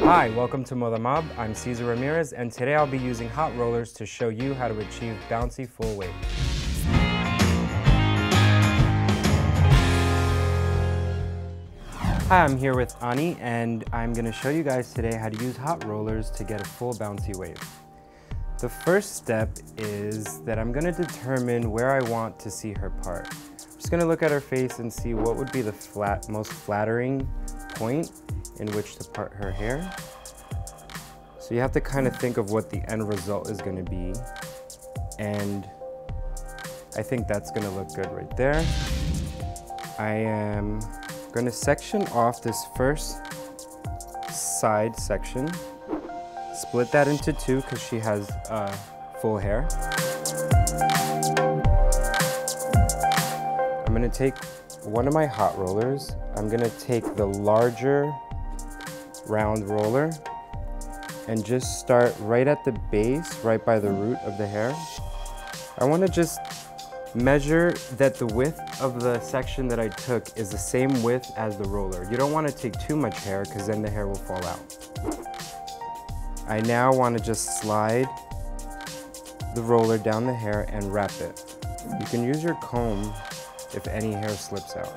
Hi, welcome to Moda Mob. I'm Cesar Ramirez, and today I'll be using hot rollers to show you how to achieve bouncy full wave. Hi, I'm here with Ani, and I'm going to show you guys today how to use hot rollers to get a full bouncy wave. The first step is that I'm going to determine where I want to see her part. I'm just going to look at her face and see what would be the flat, most flattering point in which to part her hair. So you have to kind of think of what the end result is going to be. And I think that's going to look good right there. I am going to section off this first side section. Split that into two because she has uh, full hair. I'm going to take one of my hot rollers. I'm going to take the larger round roller and just start right at the base, right by the root of the hair. I want to just Measure that the width of the section that I took is the same width as the roller. You don't want to take too much hair because then the hair will fall out. I now want to just slide the roller down the hair and wrap it. You can use your comb if any hair slips out.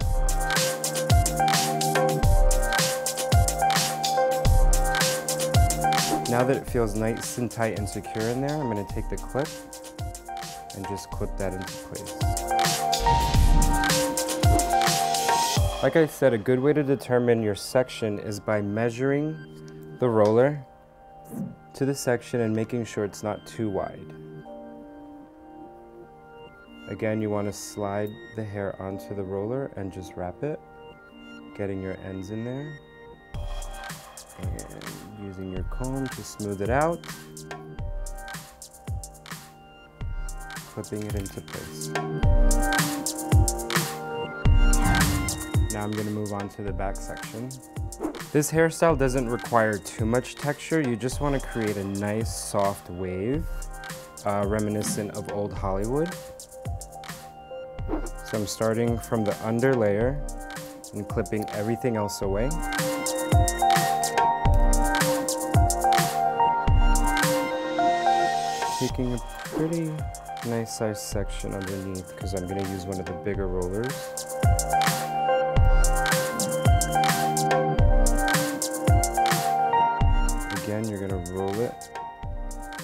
Now that it feels nice and tight and secure in there, I'm going to take the clip and just clip that into place. Like I said, a good way to determine your section is by measuring the roller to the section and making sure it's not too wide. Again, you want to slide the hair onto the roller and just wrap it, getting your ends in there. And using your comb to smooth it out. clipping it into place. Now I'm going to move on to the back section. This hairstyle doesn't require too much texture. You just want to create a nice soft wave, uh, reminiscent of old Hollywood. So I'm starting from the under layer and clipping everything else away. Taking a pretty nice size section underneath because I'm going to use one of the bigger rollers.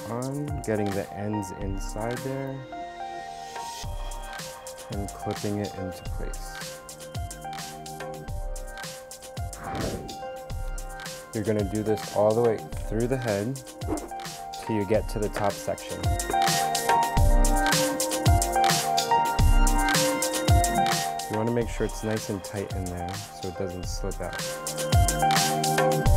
On, getting the ends inside there and clipping it into place. You're going to do this all the way through the head till you get to the top section. You want to make sure it's nice and tight in there so it doesn't slip out.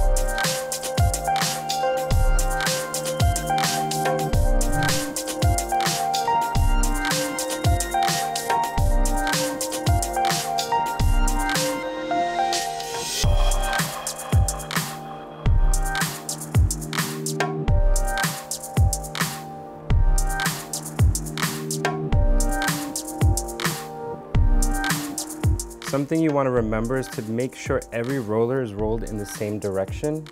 Something you want to remember is to make sure every roller is rolled in the same direction.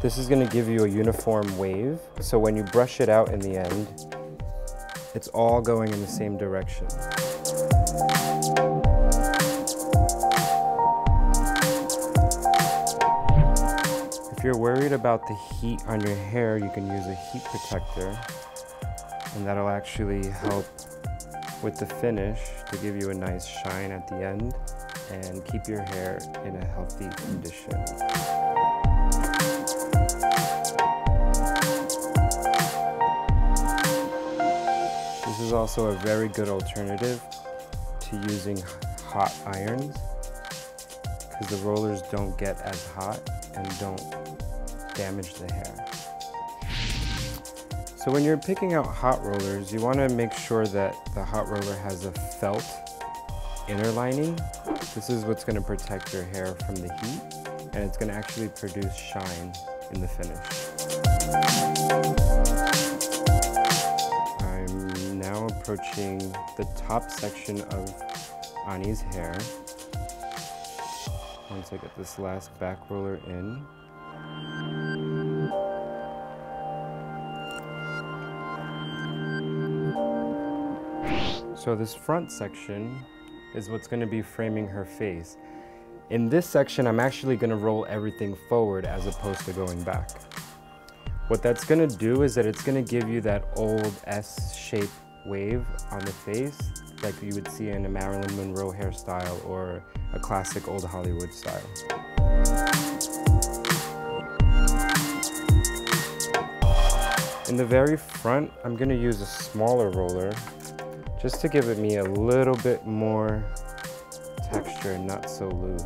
This is going to give you a uniform wave, so when you brush it out in the end, it's all going in the same direction. If you're worried about the heat on your hair, you can use a heat protector, and that'll actually help with the finish to give you a nice shine at the end and keep your hair in a healthy condition. This is also a very good alternative to using hot irons because the rollers don't get as hot and don't damage the hair. So when you're picking out hot rollers, you want to make sure that the hot roller has a felt inner lining. This is what's going to protect your hair from the heat and it's going to actually produce shine in the finish. I'm now approaching the top section of Ani's hair. Once I get this last back roller in. So this front section is what's gonna be framing her face. In this section, I'm actually gonna roll everything forward as opposed to going back. What that's gonna do is that it's gonna give you that old S-shaped wave on the face like you would see in a Marilyn Monroe hairstyle or a classic old Hollywood style. In the very front, I'm gonna use a smaller roller just to give it me a little bit more texture and not so loose.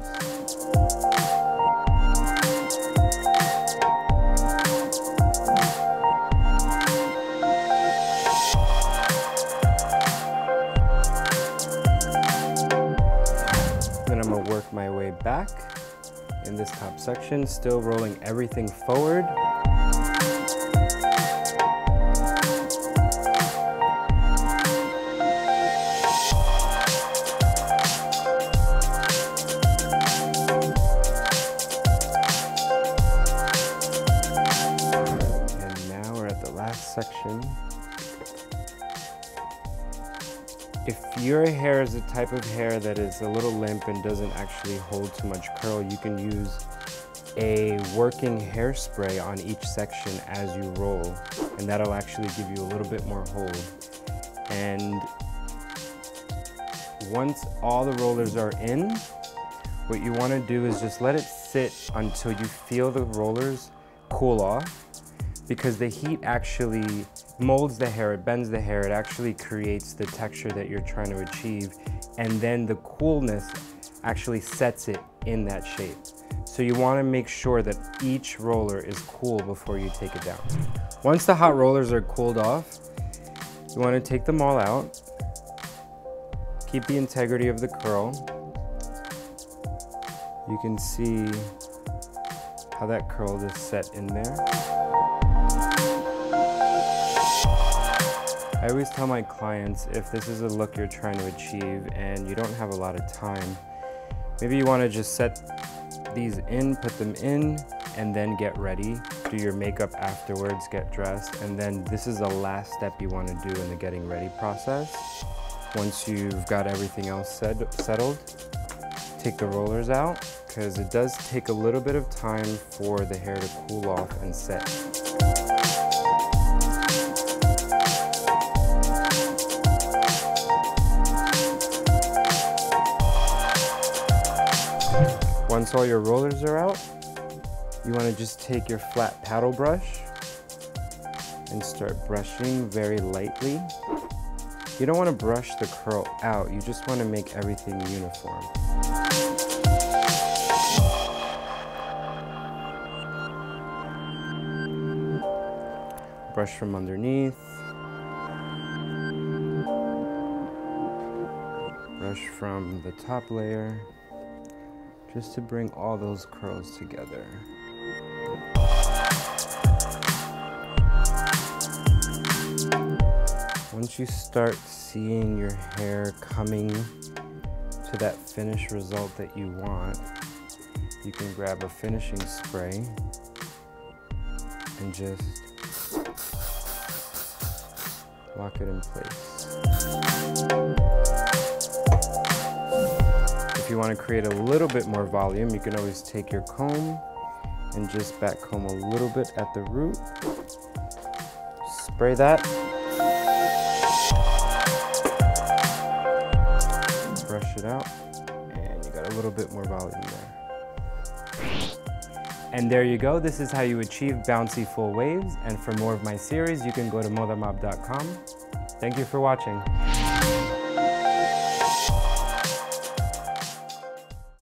Then I'm gonna work my way back in this top section, still rolling everything forward. Section. If your hair is the type of hair that is a little limp and doesn't actually hold too much curl, you can use a working hairspray on each section as you roll, and that'll actually give you a little bit more hold. And once all the rollers are in, what you wanna do is just let it sit until you feel the rollers cool off because the heat actually molds the hair, it bends the hair, it actually creates the texture that you're trying to achieve. And then the coolness actually sets it in that shape. So you wanna make sure that each roller is cool before you take it down. Once the hot rollers are cooled off, you wanna take them all out. Keep the integrity of the curl. You can see how that curl is set in there. I always tell my clients if this is a look you're trying to achieve and you don't have a lot of time, maybe you want to just set these in, put them in, and then get ready. Do your makeup afterwards, get dressed, and then this is the last step you want to do in the getting ready process. Once you've got everything else set, settled, take the rollers out because it does take a little bit of time for the hair to cool off and set. Once all your rollers are out, you want to just take your flat paddle brush and start brushing very lightly. You don't want to brush the curl out, you just want to make everything uniform. Brush from underneath. Brush from the top layer, just to bring all those curls together. Once you start seeing your hair coming to that finished result that you want, you can grab a finishing spray and just lock it in place. You want to create a little bit more volume, you can always take your comb and just back comb a little bit at the root. Spray that. Brush it out, and you got a little bit more volume there. And there you go. This is how you achieve bouncy full waves. And for more of my series, you can go to modamob.com. Thank you for watching.